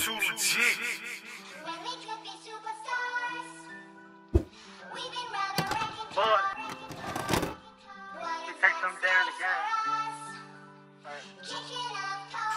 too legit.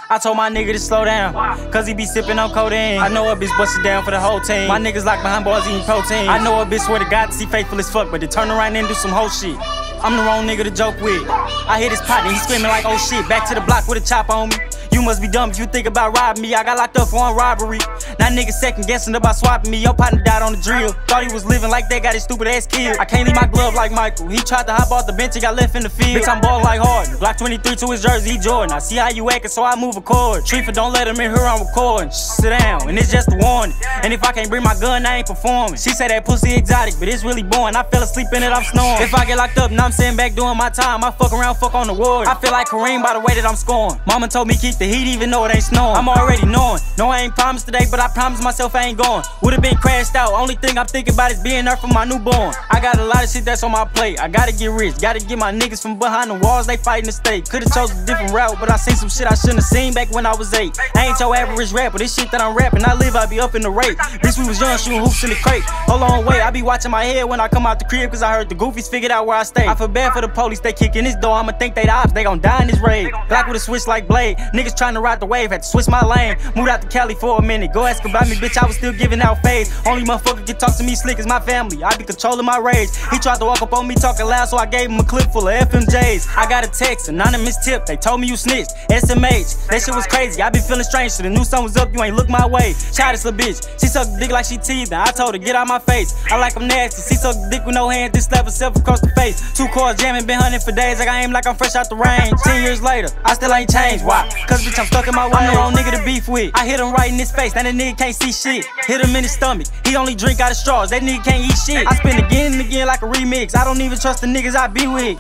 I told my nigga to slow down, cause he be sipping on codeine. I know a bitch busted down for the whole team. My niggas locked behind bars eating protein. I know a bitch swear to God to see faithful as fuck, but to turn around and do some whole shit. I'm the wrong nigga to joke with. I hit his and he screaming like, oh shit, back to the block with a chop on me. Must be dumb if you think about robbing me. I got locked up for one robbery. Now niggas second guessing about swapping me. Your partner died on the drill. Thought he was living like they got his stupid ass killed. I can't leave my glove like Michael. He tried to hop off the bench and got left in the field. Bitch, I'm ballin' like Harden. Glock 23 to his jersey, he Jordan. I see how you actin', so I move a cord. Treefer, don't let him in here, I'm recording. Shh, sit down, and it's just a warning. And if I can't bring my gun, I ain't performing. She said that pussy exotic, but it's really boring. I fell asleep in it, I'm snoring. If I get locked up, now I'm sitting back doing my time. I fuck around, fuck on the ward. I feel like Kareem by the way that I'm scoring. Mama told me keep the heat, even though it ain't snowing. I'm already knowing. No, I ain't promised today, but I promised myself I ain't going. Would've been crashed out. Only thing I'm thinking about is being there for my newborn. I got a lot of shit that's on my plate. I gotta get rich, gotta get my niggas from behind the walls. They fighting the state. Could've chose a different route, but I seen some shit I shouldn't have seen back when I was eight. I ain't your average rapper. This shit that I'm rapping, I live, I be up in the rate. Bitch, we was young, shooting hoops in the crate. Hold on, wait, I be watching my head when I come out the crib, cause I heard the goofies figured out where I stay. I feel bad for the police, they kicking this door. I'ma think they the ops, they gon' die in this raid. Black with a switch like Blade. Niggas trying to ride the wave, had to switch my lane. Moved out to Cali for a minute. Go ask about me, bitch, I was still giving out fades. Only motherfucker can talk to me slick is my family. I be controlling my rage. He tried to walk up on me talking loud, so I gave him a clip full of FMJs. I got a text, anonymous tip. They told me you snitched. SMH, that shit was crazy. I be feeling strange, so the knew something was up. You ain't look my way. Shot this little bitch. She sucked dick like she teething. I told her, get out my face. I like I'm nasty. She sucked dick with no hands, just slapped herself across the face. Two cars jamming, been hunting for days. Like I aim like I'm fresh out the range. Ten years later, I still ain't changed. Why? Cause bitch, I'm stuck in my way. I'm the wrong nigga to beef with. I hit him right in his face. Now that nigga can't see shit. Hit him in his stomach. He only drink out of straws. That nigga can't eat shit. I spin again and again like a remix. I don't even trust the niggas I be with.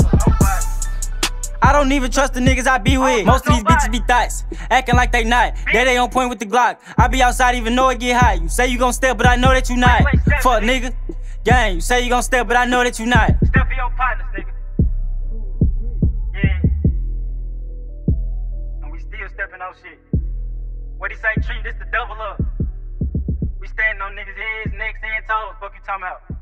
I don't even trust the niggas I be with. Most of these bitches be thoughts, acting like they not. They they on point with the Glock. I be outside even though it get hot. You say you gon' step, but I know that you not. Fuck nigga. Gang, you say you gon' step, but I know that you not. Stepping on shit. What he say, treat this the double up. We standing on niggas' heads, necks, and toes. Fuck you talking about?